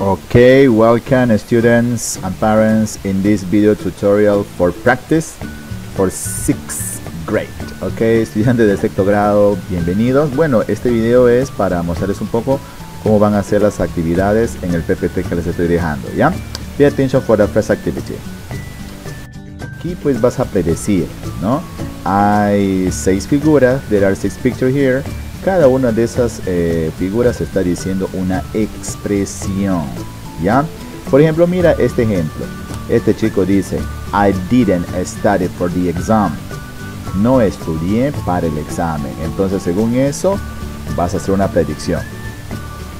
Okay, welcome students and parents in this video tutorial for practice for 6th grade. Ok, estudiantes de sexto grado, bienvenidos. Bueno, este video es para mostrarles un poco cómo van a ser las actividades en el PPT que les estoy dejando, ¿ya? Pay attention for the first activity. Aquí pues vas a predecir, ¿no? Hay seis figuras, there are six pictures here cada una de esas eh, figuras está diciendo una expresión, ¿ya? Por ejemplo, mira este ejemplo. Este chico dice, I didn't study for the exam. No estudié para el examen. Entonces, según eso, vas a hacer una predicción.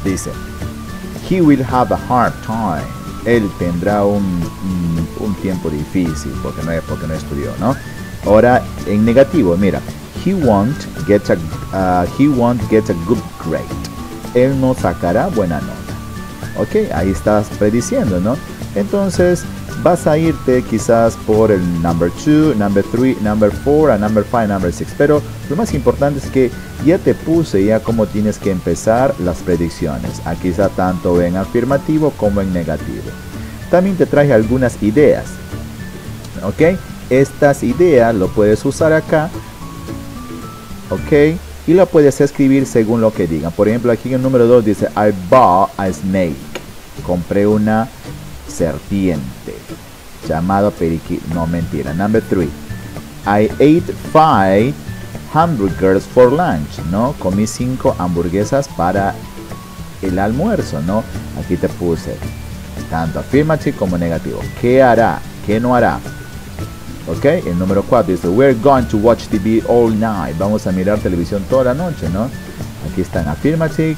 Dice, he will have a hard time. Él tendrá un, un, tiempo difícil porque no, porque no estudió, ¿no? Ahora, en negativo, mira, he won't get a uh, he won't get a good grade. Él no sacará buena nota. Ok, ahí estás prediciendo, ¿no? Entonces vas a irte quizás por el number 2, number 3, number 4, number 5, number 6. Pero lo más importante es que ya te puse ya cómo tienes que empezar las predicciones. Aquí está tanto en afirmativo como en negativo. También te traje algunas ideas. Ok, estas ideas lo puedes usar acá ok y lo puedes escribir según lo que digan. Por ejemplo aquí en el número 2 dice I bought a snake compré una serpiente llamado periquito no mentira number 3 I ate five hamburgers for lunch no comí cinco hamburguesas para el almuerzo no aquí te puse tanto afirmativo como negativo. ¿qué hará? ¿qué no hará? Ok, el número 4 dice, we're going to watch TV all night. Vamos a mirar televisión toda la noche, ¿no? Aquí está en affirmative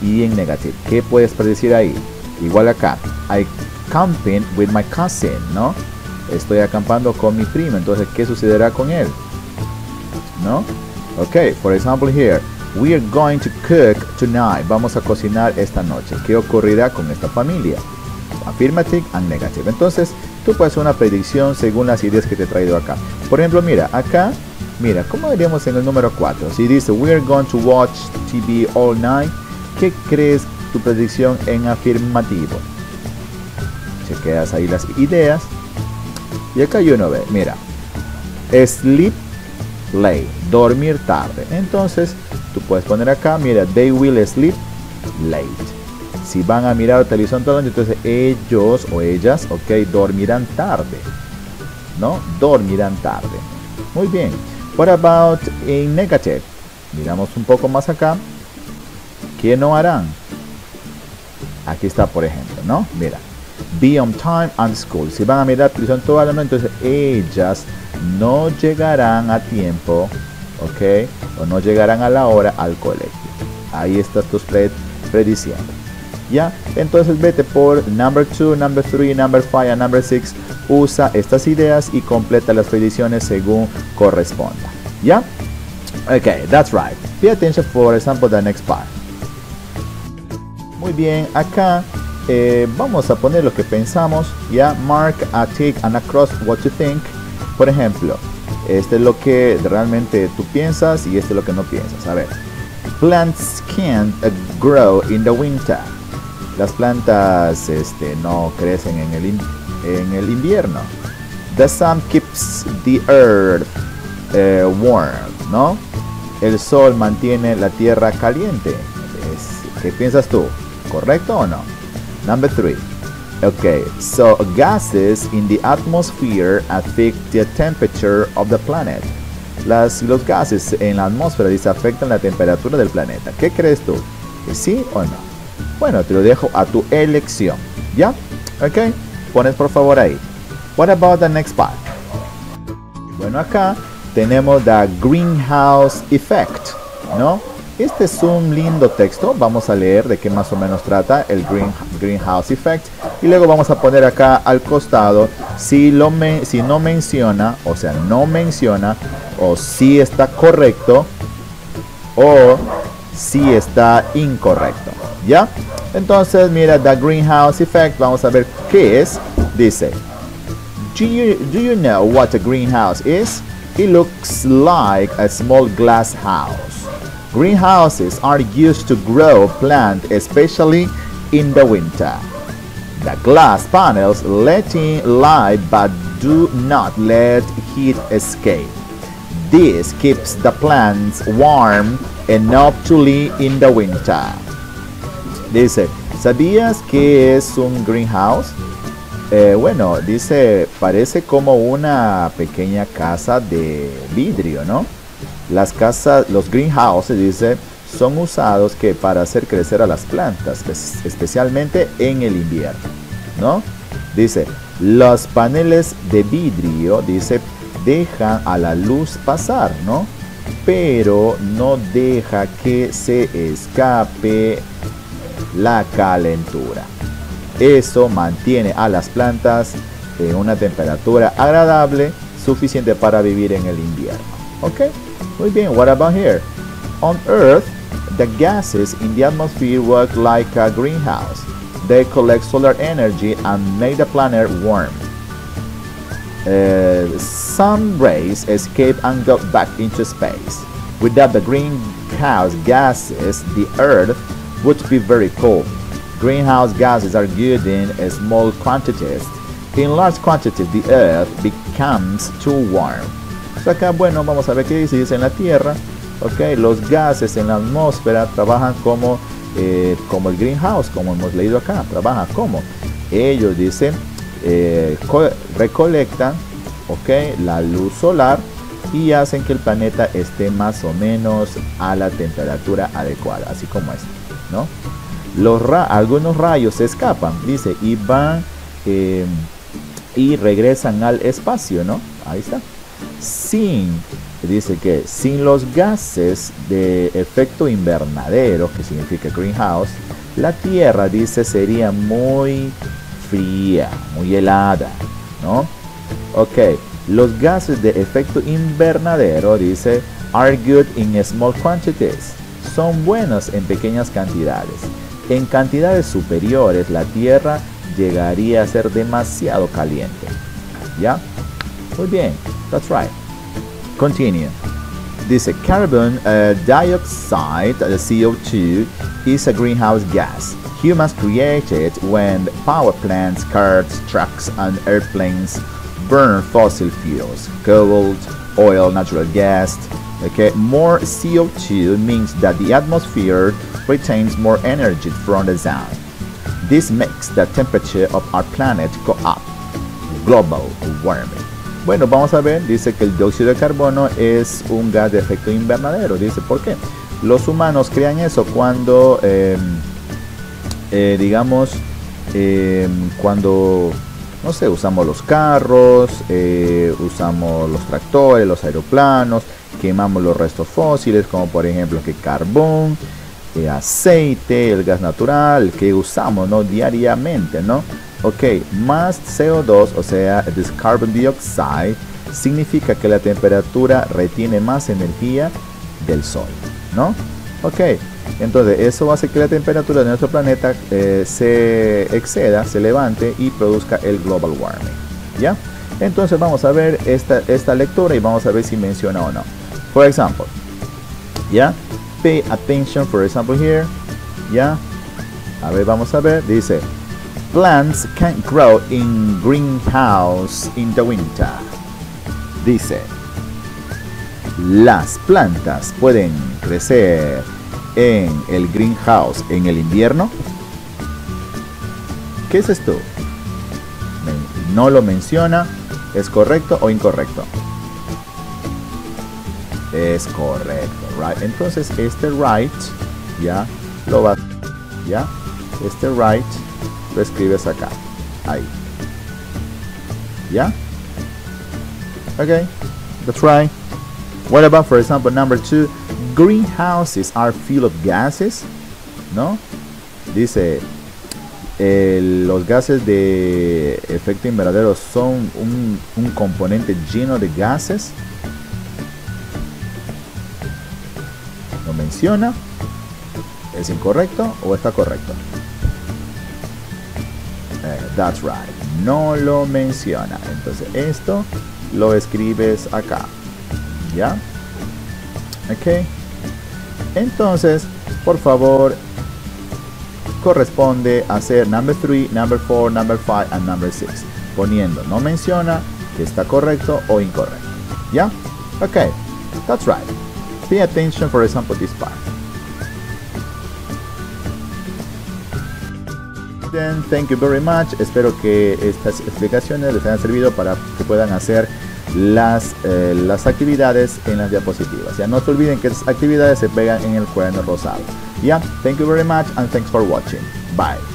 y en negative. ¿Qué puedes predecir ahí? Igual acá, I camping with my cousin, ¿no? Estoy acampando con mi primo, entonces, ¿qué sucederá con él? ¿No? Ok, for example here, we are going to cook tonight. Vamos a cocinar esta noche. ¿Qué ocurrirá con esta familia? Affirmative and negative. Entonces, tú puedes hacer una predicción según las ideas que te he traído acá. Por ejemplo, mira, acá, mira, ¿cómo diríamos en el número 4? Si dice, we're going to watch TV all night, ¿qué crees tu predicción en afirmativo? Chequeas ahí las ideas. Y acá yo no ve, mira, sleep late, dormir tarde. Entonces, tú puedes poner acá, mira, they will sleep late si van a mirar la televisión todo entonces ellos o ellas, ok, dormirán tarde. ¿No? Dormirán tarde. Muy bien. What about in negative? Miramos un poco más acá. ¿Qué no harán? Aquí está, por ejemplo, ¿no? Mira. Be on time and school. Si van a mirar televisión toda la noche, entonces ellas no llegarán a tiempo, ¿ok? O no llegarán a la hora al colegio. Ahí estás tus prediciendo. ¿Ya? Entonces vete por number 2, number 3, number 5 and number 6. Usa estas ideas y completa las predicciones según corresponda, ¿ya? Ok, that's right. Pay attention for example the next part. Muy bien, acá eh, vamos a poner lo que pensamos, ¿ya? Mark a tick and across what you think. Por ejemplo, este es lo que realmente tú piensas y este es lo que no piensas. A ver. Plants can't grow in the winter las plantas este, no crecen en el, en el invierno. The sun keeps the earth eh, warm, ¿no? El sol mantiene la tierra caliente. ¿Qué piensas tú? ¿Correcto o no? Number three. Okay, so gases in the atmosphere affect the temperature of the planet. Las, los gases en la atmósfera dice, afectan la temperatura del planeta. ¿Qué crees tú? ¿Sí o no? Bueno, te lo dejo a tu elección. ¿Ya? ¿Ok? Pones por favor ahí. What about the next part? Bueno, acá tenemos the greenhouse effect, ¿no? Este es un lindo texto. Vamos a leer de qué más o menos trata el green, greenhouse effect. Y luego vamos a poner acá al costado si, lo si no menciona, o sea, no menciona, o si está correcto, o si está incorrecto. ¿Ya? Entonces, mira, the greenhouse effect, vamos a ver qué es. Dice, do you, do you know what a greenhouse is? It looks like a small glass house. Greenhouses are used to grow plants, especially in the winter. The glass panels let in light but do not let heat escape. This keeps the plants warm enough to live in the winter. Dice, ¿sabías que es un greenhouse? Eh, bueno, dice, parece como una pequeña casa de vidrio, ¿no? Las casas, los greenhouses, dice, son usados que para hacer crecer a las plantas, especialmente en el invierno, ¿no? Dice, los paneles de vidrio, dice, dejan a la luz pasar, ¿no? Pero no deja que se escape la calentura. Eso mantiene a las plantas en una temperatura agradable suficiente para vivir en el invierno. Ok, muy bien. What about here? On Earth, the gases in the atmosphere work like a greenhouse. They collect solar energy and make the planet warm. Uh, some rays escape and go back into space. Without the greenhouse gases, the Earth would be very cold. Greenhouse gases are good in small quantities. In large quantities, the earth becomes too warm. So acá, bueno, vamos a ver qué dice. Dice en la Tierra, ok, los gases en la atmósfera trabajan como, eh, como el greenhouse, como hemos leído acá. Trabajan como. Ellos dicen, eh, recolectan, ok, la luz solar y hacen que el planeta esté más o menos a la temperatura adecuada, así como es, ¿no? Los algunos rayos se escapan, dice, y van eh, y regresan al espacio, ¿no? Ahí está. Sin, dice que sin los gases de efecto invernadero, que significa greenhouse, la Tierra, dice, sería muy fría, muy helada, ¿no? Ok, los gases de efecto invernadero, dice, are good in small quantities. Son buenos en pequeñas cantidades. En cantidades superiores la Tierra llegaría a ser demasiado caliente. ¿Ya? Muy bien, that's right. Continue. Dice carbon uh, dioxide, the CO2, is a greenhouse gas. Humans create it when power plants, cars, trucks, and airplanes burn fossil fuels, coal, oil, natural gas. Okay, more CO2 means that the atmosphere retains more energy from the sun. This makes the temperature of our planet go up. Global warming. Bueno, vamos a ver, dice que el dióxido de carbono es un gas de efecto invernadero. Dice, ¿por qué? Los humanos crean eso cuando, eh, eh, digamos, eh, cuando, no sé, usamos los carros, usamos los tractores, los aeroplanos, quemamos los restos fósiles, como por ejemplo que carbón, aceite, el gas natural que usamos ¿no? diariamente, ¿no? Ok, más CO2, o sea, el carbon dioxide, significa que la temperatura retiene más energía del sol, ¿no? Ok, entonces eso hace que la temperatura de nuestro planeta eh, se exceda, se levante y produzca el global warming, ¿ya? Entonces vamos a ver esta, esta lectura y vamos a ver si menciona o no. Por ejemplo, ¿ya? pay attention, for example, here. Yeah. A ver, vamos a ver. Dice, plants can grow in greenhouse in the winter. Dice, las plantas pueden crecer en el greenhouse en el invierno. ¿Qué es esto? No lo menciona. ¿Es correcto o incorrecto? Es correcto, right? Entonces este right ya lo va, ya este right lo escribes acá, ahí, ya. Okay, that's right. What about, for example, number two? Greenhouses are full of gases, ¿no? Dice, eh, los gases de efecto invernadero son un, componente lleno de gases menciona. ¿Es incorrecto o está correcto? Eh, that's right. No lo menciona. Entonces esto lo escribes acá. ¿Ya? Ok. Entonces, por favor, corresponde hacer number 3, number 4, number 5 and number 6. Poniendo no menciona que está correcto o incorrecto. ¿Ya? Okay, that's right. Pay attention, for example, this part. Then, thank you very much. Espero que estas explicaciones les hayan servido para que puedan hacer las, eh, las actividades en las diapositivas. Ya no se olviden que esas actividades se pegan en el cuaderno rosado. Ya, thank you very much and thanks for watching. Bye.